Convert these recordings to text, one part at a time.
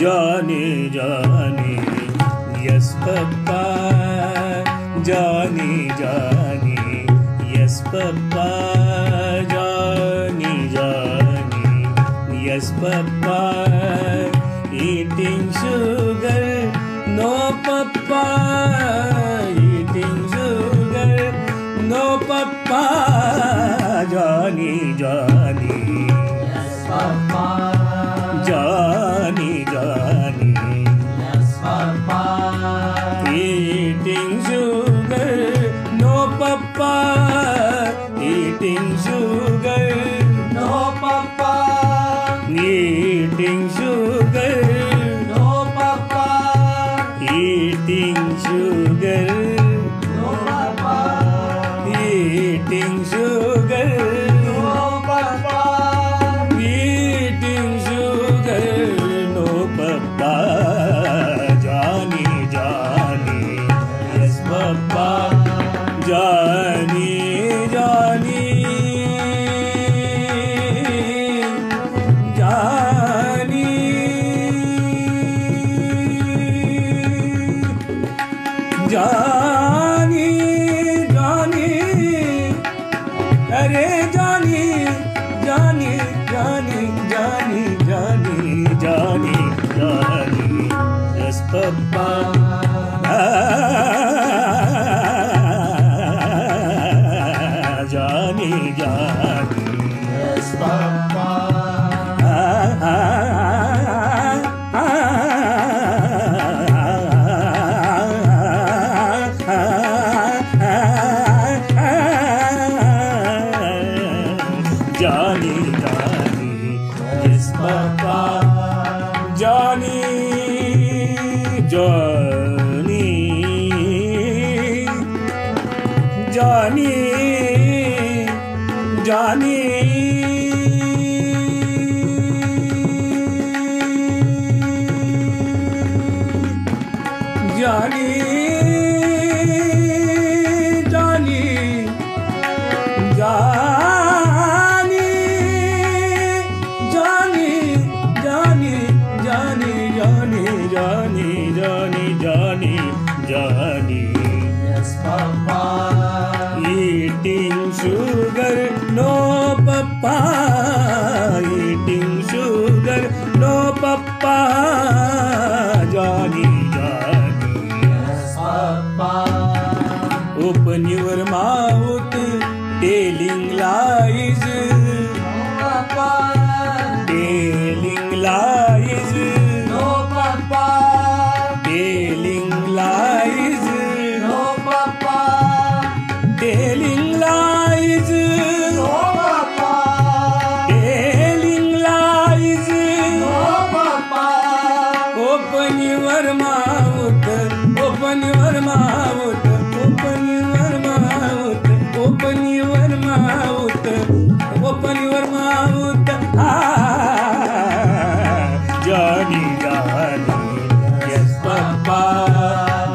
जाने जाने yes papa जाने जाने yes papa Johny Johny yes papa eating sugar no papa things Johny Johny जानी जानी जानी जानी जानी জানি জানি জানি জানি জানি জানি জানি জানি জানি জানি জানি জানি eating sugar, no papa, Johnny, Johnny, yes papa. Open your mouth, telling lies, no, papa, telling lies. Verma उठल ओपन वर्मा उठल ओपन वर्मा उठल ओपन वर्मा उठल ओपन वर्मा उठल जानी जानी यस पापा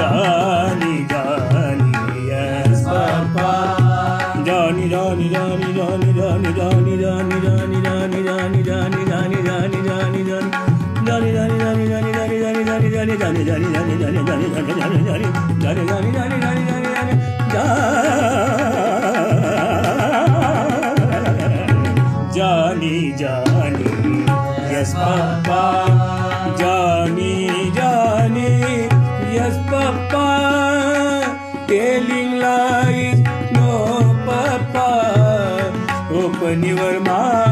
जानी जानी यस पापा जानी जानी जानी जाने जाने जाने जाने जाने जाने जाने जाने जाने जाने जाने जाने जाने जाने जानी जानी यस पापा Johny Johny yes papa telling life no papa open your mind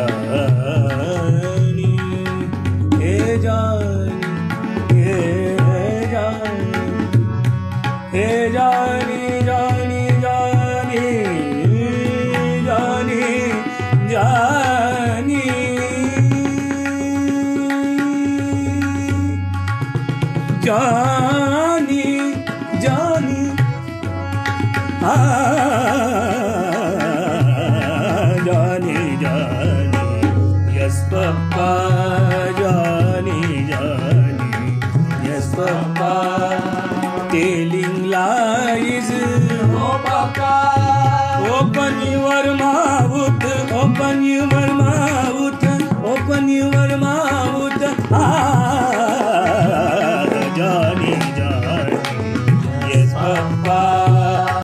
ी हे जानी हे जाने जानी जानी जनि जानी जनि जनि जानी ah.